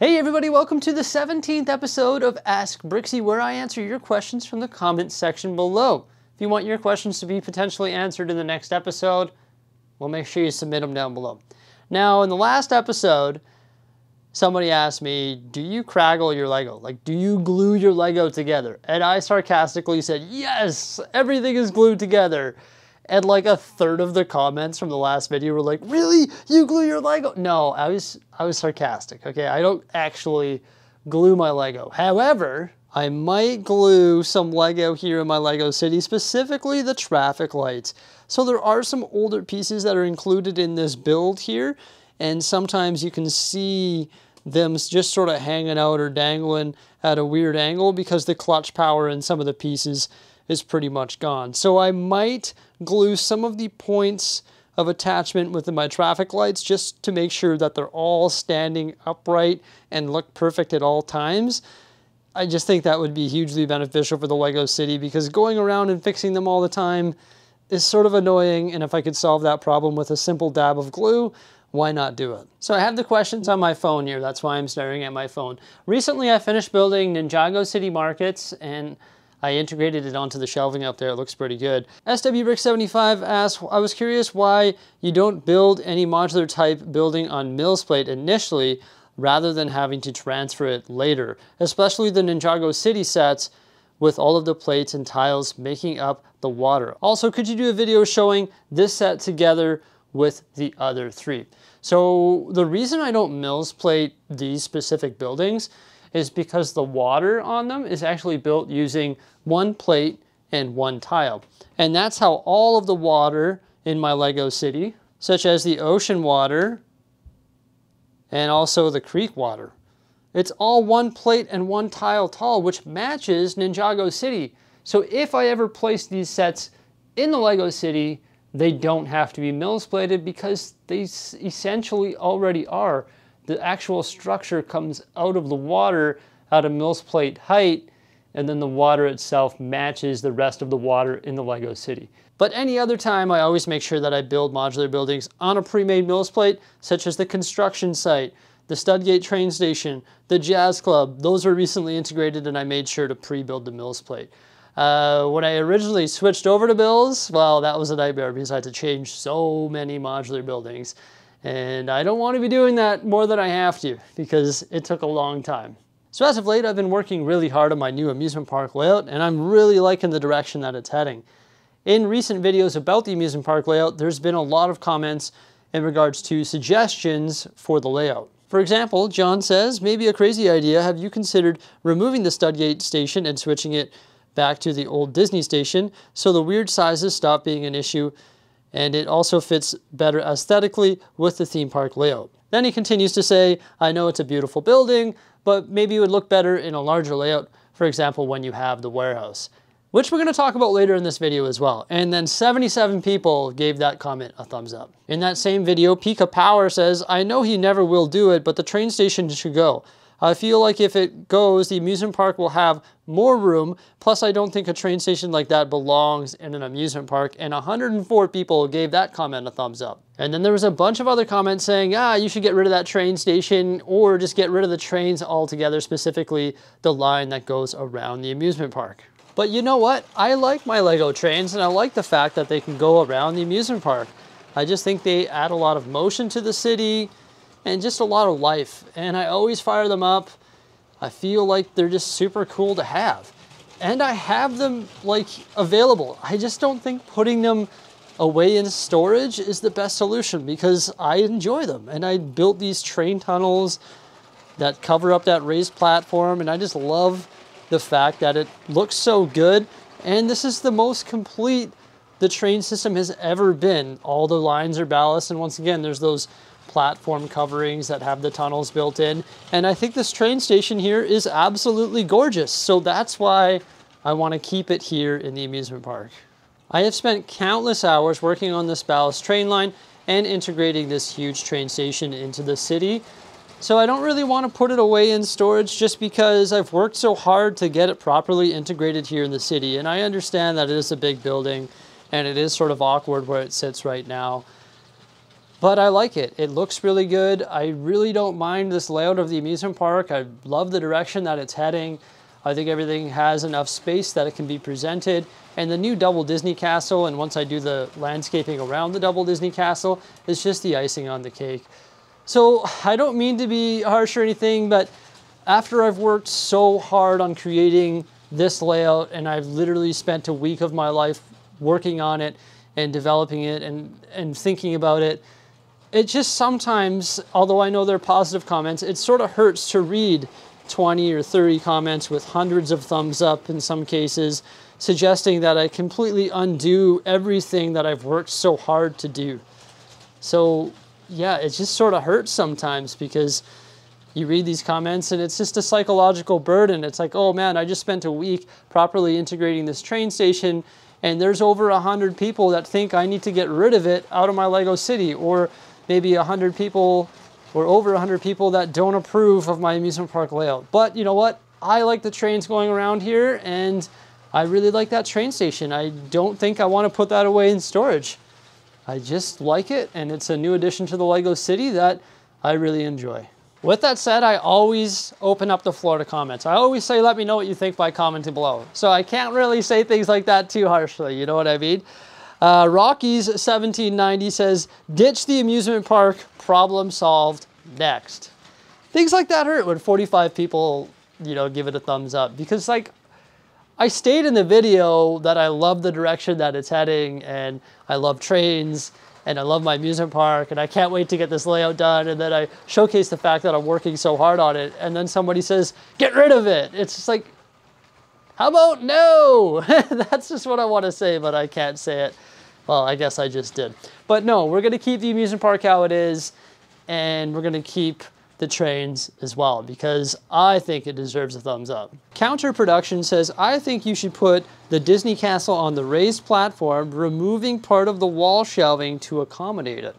Hey everybody, welcome to the 17th episode of Ask Bricksie, where I answer your questions from the comments section below. If you want your questions to be potentially answered in the next episode, well, make sure you submit them down below. Now, in the last episode, somebody asked me, do you Kragle your Lego? Like, do you glue your Lego together? And I sarcastically said, yes, everything is glued together. And like a third of the comments from the last video were like, really? You glue your Lego? No, I was, I was sarcastic, okay? I don't actually glue my Lego. However, I might glue some Lego here in my Lego City, specifically the traffic lights. So there are some older pieces that are included in this build here, and sometimes you can see them just sort of hanging out or dangling at a weird angle because the clutch power in some of the pieces is pretty much gone. So I might glue some of the points of attachment within my traffic lights just to make sure that they're all standing upright and look perfect at all times. I just think that would be hugely beneficial for the Lego City because going around and fixing them all the time is sort of annoying and if I could solve that problem with a simple dab of glue, why not do it? So I have the questions on my phone here, that's why I'm staring at my phone. Recently I finished building Ninjago City Markets and I integrated it onto the shelving up there. It looks pretty good. SWBrick75 asks, I was curious why you don't build any modular type building on MILS plate initially rather than having to transfer it later, especially the Ninjago City sets with all of the plates and tiles making up the water. Also, could you do a video showing this set together with the other three? So the reason I don't MILS plate these specific buildings is because the water on them is actually built using one plate and one tile. And that's how all of the water in my Lego city, such as the ocean water and also the creek water, it's all one plate and one tile tall, which matches Ninjago City. So if I ever place these sets in the Lego City, they don't have to be MILS plated because they essentially already are the actual structure comes out of the water at a MILS plate height, and then the water itself matches the rest of the water in the Lego city. But any other time, I always make sure that I build modular buildings on a pre-made MILS plate, such as the construction site, the Studgate train station, the Jazz Club. Those were recently integrated and I made sure to pre-build the MILS plate. Uh, when I originally switched over to MILS, well, that was a nightmare because I had to change so many modular buildings. And I don't want to be doing that more than I have to because it took a long time. So as of late, I've been working really hard on my new amusement park layout and I'm really liking the direction that it's heading. In recent videos about the amusement park layout, there's been a lot of comments in regards to suggestions for the layout. For example, John says, maybe a crazy idea, have you considered removing the Studgate station and switching it back to the old Disney station so the weird sizes stop being an issue and it also fits better aesthetically with the theme park layout. Then he continues to say, I know it's a beautiful building, but maybe it would look better in a larger layout, for example, when you have the warehouse, which we're gonna talk about later in this video as well. And then 77 people gave that comment a thumbs up. In that same video, Pika Power says, I know he never will do it, but the train station should go. I feel like if it goes, the amusement park will have more room. Plus, I don't think a train station like that belongs in an amusement park. And 104 people gave that comment a thumbs up. And then there was a bunch of other comments saying, ah, you should get rid of that train station or just get rid of the trains altogether, specifically the line that goes around the amusement park. But you know what? I like my Lego trains and I like the fact that they can go around the amusement park. I just think they add a lot of motion to the city and just a lot of life. And I always fire them up. I feel like they're just super cool to have. And I have them like available. I just don't think putting them away in storage is the best solution because I enjoy them. And I built these train tunnels that cover up that raised platform. And I just love the fact that it looks so good. And this is the most complete the train system has ever been. All the lines are ballast. And once again, there's those platform coverings that have the tunnels built in. And I think this train station here is absolutely gorgeous. So that's why I want to keep it here in the amusement park. I have spent countless hours working on this ballast train line and integrating this huge train station into the city. So I don't really want to put it away in storage just because I've worked so hard to get it properly integrated here in the city. And I understand that it is a big building and it is sort of awkward where it sits right now. But I like it. It looks really good. I really don't mind this layout of the amusement park. I love the direction that it's heading. I think everything has enough space that it can be presented. And the new Double Disney Castle, and once I do the landscaping around the Double Disney Castle, is just the icing on the cake. So I don't mean to be harsh or anything, but after I've worked so hard on creating this layout and I've literally spent a week of my life working on it and developing it and, and thinking about it, it just sometimes, although I know they're positive comments, it sort of hurts to read 20 or 30 comments with hundreds of thumbs up in some cases, suggesting that I completely undo everything that I've worked so hard to do. So yeah, it just sort of hurts sometimes because you read these comments and it's just a psychological burden. It's like, oh man, I just spent a week properly integrating this train station and there's over a hundred people that think I need to get rid of it out of my Lego city or maybe a hundred people or over 100 people that don't approve of my amusement park layout. But you know what? I like the trains going around here and I really like that train station. I don't think I want to put that away in storage. I just like it and it's a new addition to the Lego City that I really enjoy. With that said, I always open up the floor to comments. I always say, let me know what you think by commenting below. So I can't really say things like that too harshly, you know what I mean? Uh, Rockies 1790 says, ditch the amusement park, problem solved, next. Things like that hurt when 45 people, you know, give it a thumbs up because like I stayed in the video that I love the direction that it's heading and I love trains and I love my amusement park and I can't wait to get this layout done and then I showcase the fact that I'm working so hard on it and then somebody says, get rid of it. It's just like, how about no? That's just what I want to say, but I can't say it. Well, I guess I just did. But no, we're going to keep the amusement park how it is, and we're going to keep the trains as well because I think it deserves a thumbs up. Counter Production says, I think you should put the Disney Castle on the raised platform, removing part of the wall shelving to accommodate it.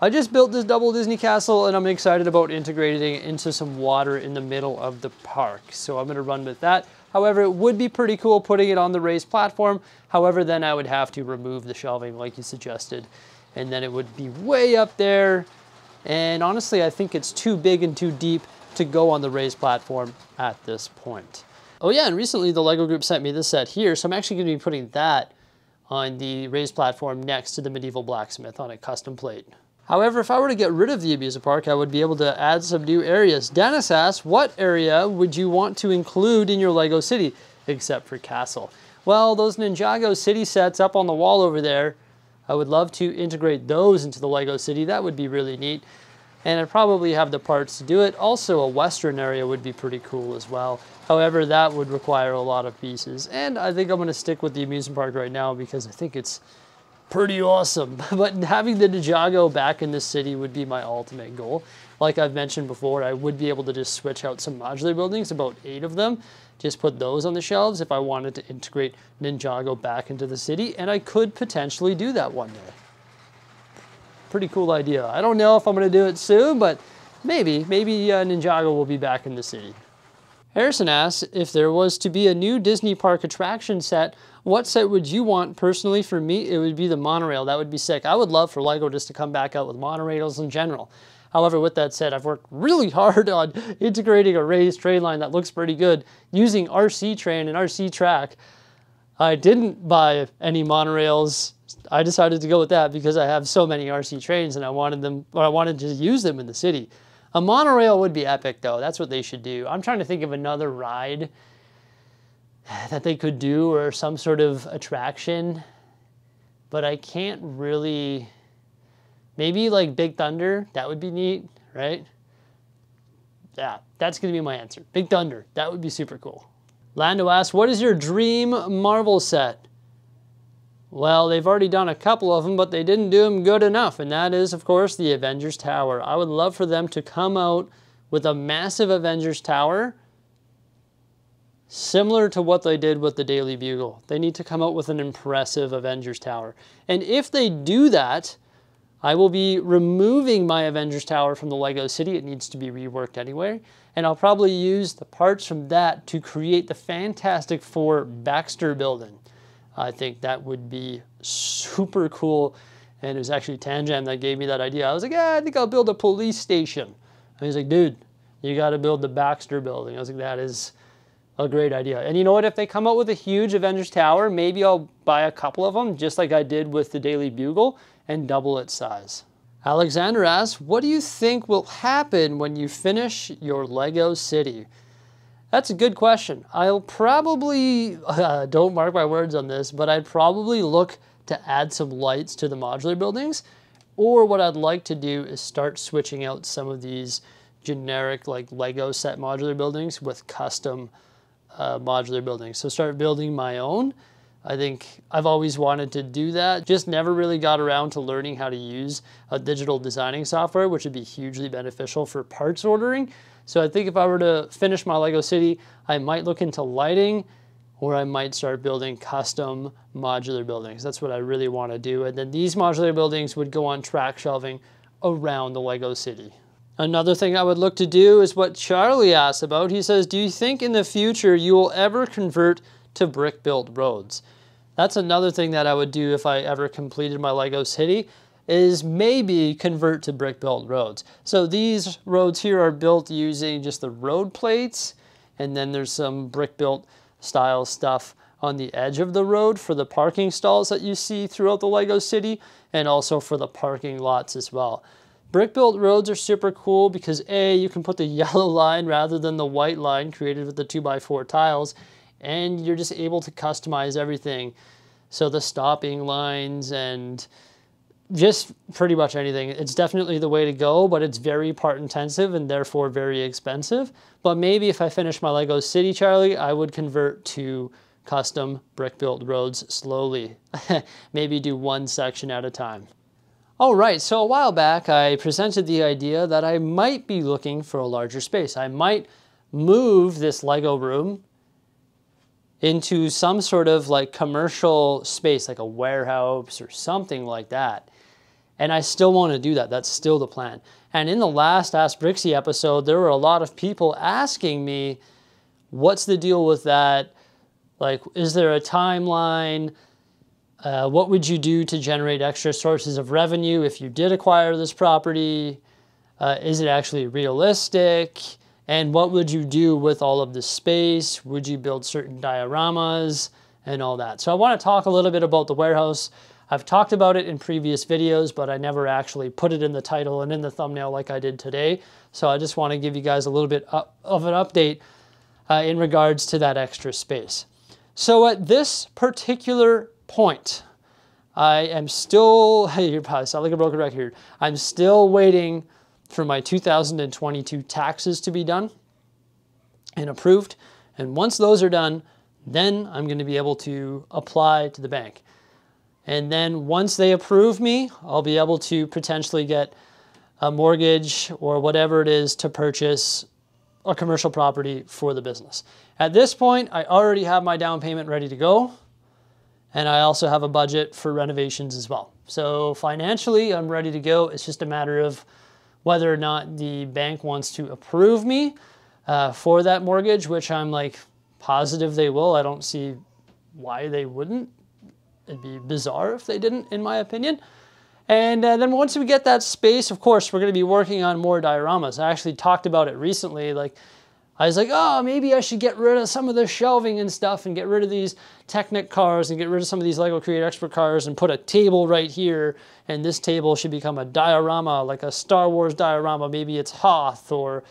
I just built this double Disney Castle and I'm excited about integrating it into some water in the middle of the park. So I'm gonna run with that. However, it would be pretty cool putting it on the raised platform. However, then I would have to remove the shelving like you suggested. And then it would be way up there. And honestly, I think it's too big and too deep to go on the raised platform at this point. Oh yeah, and recently the LEGO group sent me this set here, so I'm actually gonna be putting that on the raised platform next to the medieval blacksmith on a custom plate. However, if I were to get rid of the amusement park, I would be able to add some new areas. Dennis asks, what area would you want to include in your LEGO city, except for castle? Well, those Ninjago city sets up on the wall over there, I would love to integrate those into the LEGO city. That would be really neat. And I'd probably have the parts to do it. Also, a western area would be pretty cool as well. However, that would require a lot of pieces. And I think I'm going to stick with the amusement park right now because I think it's pretty awesome. But having the Ninjago back in the city would be my ultimate goal. Like I've mentioned before, I would be able to just switch out some modular buildings, about eight of them, just put those on the shelves if I wanted to integrate Ninjago back into the city, and I could potentially do that one day. Pretty cool idea. I don't know if I'm gonna do it soon, but maybe, maybe uh, Ninjago will be back in the city. Harrison asks, if there was to be a new Disney park attraction set, what set would you want? Personally, for me, it would be the monorail. That would be sick. I would love for LEGO just to come back out with monorails in general. However, with that said, I've worked really hard on integrating a raised train line that looks pretty good using RC train and RC track. I didn't buy any monorails. I decided to go with that because I have so many RC trains and I wanted them, or I wanted to use them in the city. A monorail would be epic though. That's what they should do. I'm trying to think of another ride that they could do or some sort of attraction, but I can't really. Maybe like Big Thunder, that would be neat, right? Yeah, that's gonna be my answer. Big Thunder, that would be super cool. Lando asks, what is your dream Marvel set? Well, they've already done a couple of them, but they didn't do them good enough, and that is, of course, the Avengers Tower. I would love for them to come out with a massive Avengers Tower, similar to what they did with the Daily Bugle. They need to come out with an impressive Avengers Tower. And if they do that, I will be removing my Avengers Tower from the LEGO City. It needs to be reworked anyway. And I'll probably use the parts from that to create the Fantastic Four Baxter building. I think that would be super cool And it was actually Tanjam that gave me that idea. I was like, yeah, I think I'll build a police station. And he's like, dude, you got to build the Baxter building. I was like, that is a great idea. And you know what? If they come out with a huge Avengers Tower, maybe I'll buy a couple of them, just like I did with the Daily Bugle, and double its size. Alexander asks, what do you think will happen when you finish your Lego city? That's a good question. I'll probably, uh, don't mark my words on this, but I'd probably look to add some lights to the modular buildings. Or what I'd like to do is start switching out some of these generic like Lego set modular buildings with custom uh, modular buildings. So start building my own. I think I've always wanted to do that, just never really got around to learning how to use a digital designing software, which would be hugely beneficial for parts ordering. So I think if I were to finish my Lego City, I might look into lighting or I might start building custom modular buildings. That's what I really want to do. And then these modular buildings would go on track shelving around the Lego City. Another thing I would look to do is what Charlie asked about. He says, do you think in the future you will ever convert to brick built roads? That's another thing that I would do if I ever completed my Lego City is maybe convert to brick built roads. So these roads here are built using just the road plates and then there's some brick built style stuff on the edge of the road for the parking stalls that you see throughout the Lego City and also for the parking lots as well. Brick built roads are super cool because A, you can put the yellow line rather than the white line created with the 2x4 tiles, and you're just able to customize everything. So the stopping lines and just pretty much anything. It's definitely the way to go, but it's very part intensive and therefore very expensive. But maybe if I finish my Lego City, Charlie, I would convert to custom brick built roads slowly. maybe do one section at a time. All right, so a while back I presented the idea that I might be looking for a larger space. I might move this Lego room into some sort of like commercial space, like a warehouse or something like that. And I still want to do that. That's still the plan. And in the last Ask Bricksie episode, there were a lot of people asking me, what's the deal with that? Like, is there a timeline? Uh, what would you do to generate extra sources of revenue if you did acquire this property? Uh, is it actually realistic? And what would you do with all of the space? Would you build certain dioramas and all that? So I want to talk a little bit about the warehouse. I've talked about it in previous videos, but I never actually put it in the title and in the thumbnail like I did today. So I just want to give you guys a little bit of an update uh, in regards to that extra space. So at this particular point. I am still, you're probably sound like a broken record. I'm still waiting for my 2022 taxes to be done and approved. And once those are done, then I'm going to be able to apply to the bank. And then once they approve me, I'll be able to potentially get a mortgage or whatever it is to purchase a commercial property for the business. At this point, I already have my down payment ready to go. And I also have a budget for renovations as well. So financially, I'm ready to go. It's just a matter of whether or not the bank wants to approve me uh, for that mortgage, which I'm like positive they will. I don't see why they wouldn't. It'd be bizarre if they didn't, in my opinion. And uh, then once we get that space, of course, we're going to be working on more dioramas. I actually talked about it recently. Like I was like, oh, maybe I should get rid of some of the shelving and stuff and get rid of these Technic cars and get rid of some of these LEGO Creator Expert cars and put a table right here. And this table should become a diorama, like a Star Wars diorama. Maybe it's Hoth or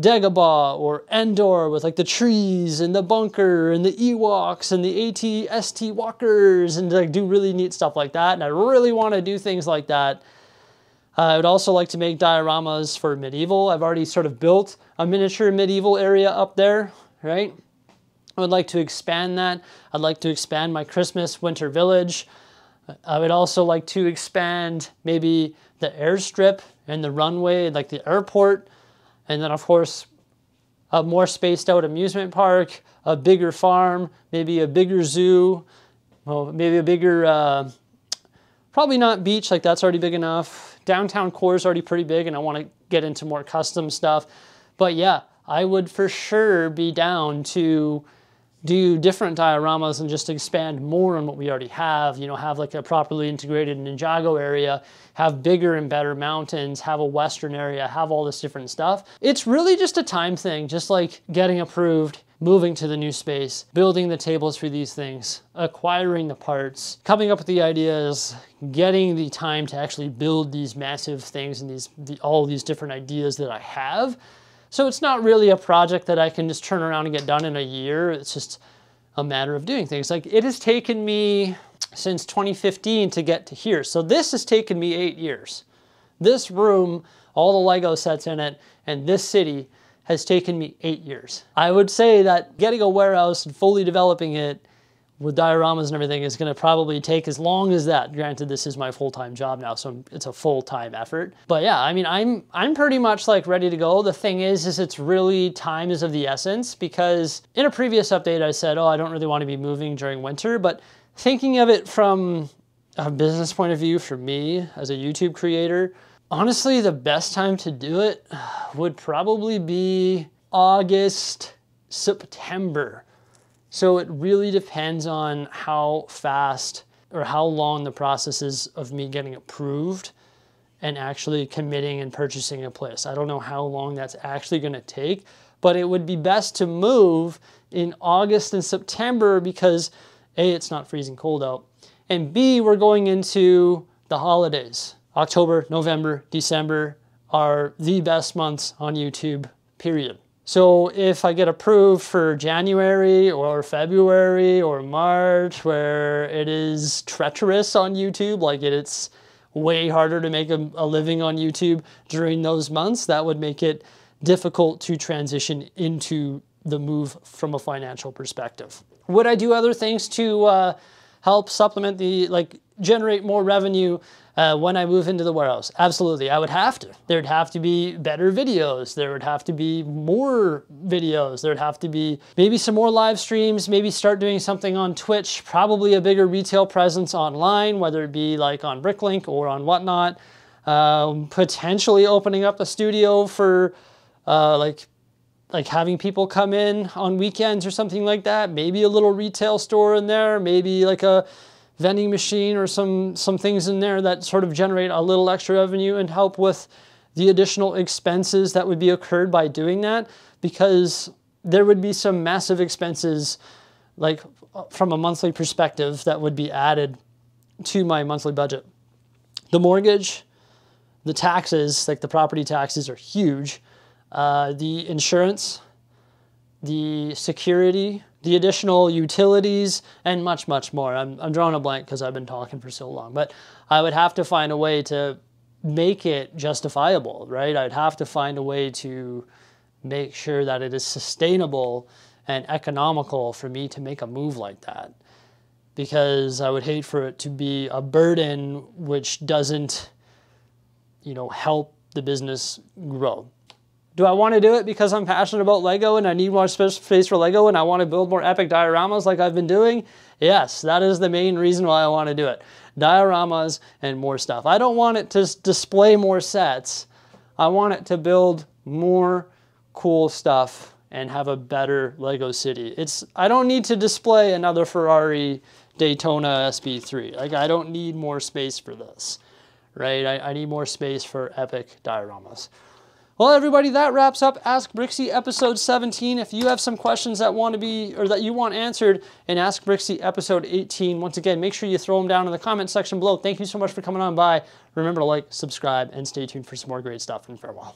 Dagobah or Endor with like the trees and the bunker and the Ewoks and the AT-ST walkers and like do really neat stuff like that. And I really want to do things like that. Uh, I would also like to make dioramas for medieval. I've already sort of built a miniature medieval area up there, right? I would like to expand that. I'd like to expand my Christmas winter village. I would also like to expand maybe the airstrip and the runway, like the airport. And then of course, a more spaced out amusement park, a bigger farm, maybe a bigger zoo, well, maybe a bigger, uh, probably not beach, like that's already big enough Downtown core is already pretty big and I want to get into more custom stuff. But yeah, I would for sure be down to do different dioramas and just expand more on what we already have. You know, have like a properly integrated Ninjago area, have bigger and better mountains, have a western area, have all this different stuff. It's really just a time thing, just like getting approved, moving to the new space, building the tables for these things, acquiring the parts, coming up with the ideas, getting the time to actually build these massive things and these the, all these different ideas that I have so it's not really a project that I can just turn around and get done in a year. It's just a matter of doing things. Like it has taken me since 2015 to get to here. So this has taken me eight years. This room, all the Lego sets in it, and this city has taken me eight years. I would say that getting a warehouse and fully developing it with dioramas and everything is going to probably take as long as that. Granted, this is my full-time job now, so it's a full-time effort. But yeah, I mean, I'm I'm pretty much like ready to go. The thing is, is it's really time is of the essence because in a previous update I said, oh, I don't really want to be moving during winter, but thinking of it from a business point of view for me as a YouTube creator, honestly, the best time to do it would probably be August, September so it really depends on how fast or how long the process is of me getting approved and actually committing and purchasing a place. I don't know how long that's actually going to take, but it would be best to move in August and September because A, it's not freezing cold out, and B, we're going into the holidays. October, November, December are the best months on YouTube, period. So if I get approved for January or February or March, where it is treacherous on YouTube, like it's way harder to make a, a, living on YouTube during those months, that would make it difficult to transition into the move from a financial perspective. Would I do other things to uh, help supplement the, like generate more revenue uh, when I move into the warehouse? Absolutely, I would have to. There'd have to be better videos. There would have to be more videos. There'd have to be maybe some more live streams, maybe start doing something on Twitch, probably a bigger retail presence online, whether it be like on Bricklink or on whatnot. Um, potentially opening up a studio for uh, like like having people come in on weekends or something like that. Maybe a little retail store in there, maybe like a vending machine or some, some things in there that sort of generate a little extra revenue and help with the additional expenses that would be occurred by doing that because there would be some massive expenses like from a monthly perspective that would be added to my monthly budget. The mortgage, the taxes, like the property taxes are huge. Uh, the insurance, the security, the additional utilities, and much, much more. I'm, I'm drawing a blank because I've been talking for so long, but I would have to find a way to make it justifiable, right? I'd have to find a way to make sure that it is sustainable and economical for me to make a move like that. Because I would hate for it to be a burden which doesn't, you know, help the business grow. Do I want to do it because I'm passionate about Lego and I need more space for Lego and I want to build more epic dioramas like I've been doing? Yes, that is the main reason why I want to do it. Dioramas and more stuff. I don't want it to display more sets. I want it to build more cool stuff and have a better Lego city. It's I don't need to display another Ferrari Daytona SP3. Like I don't need more space for this, right? I, I need more space for epic dioramas. Well, everybody, that wraps up Ask Bricksie episode 17. If you have some questions that want to be, or that you want answered in Ask Bricksie episode 18, once again, make sure you throw them down in the comment section below. Thank you so much for coming on by. Remember to like, subscribe, and stay tuned for some more great stuff. And farewell.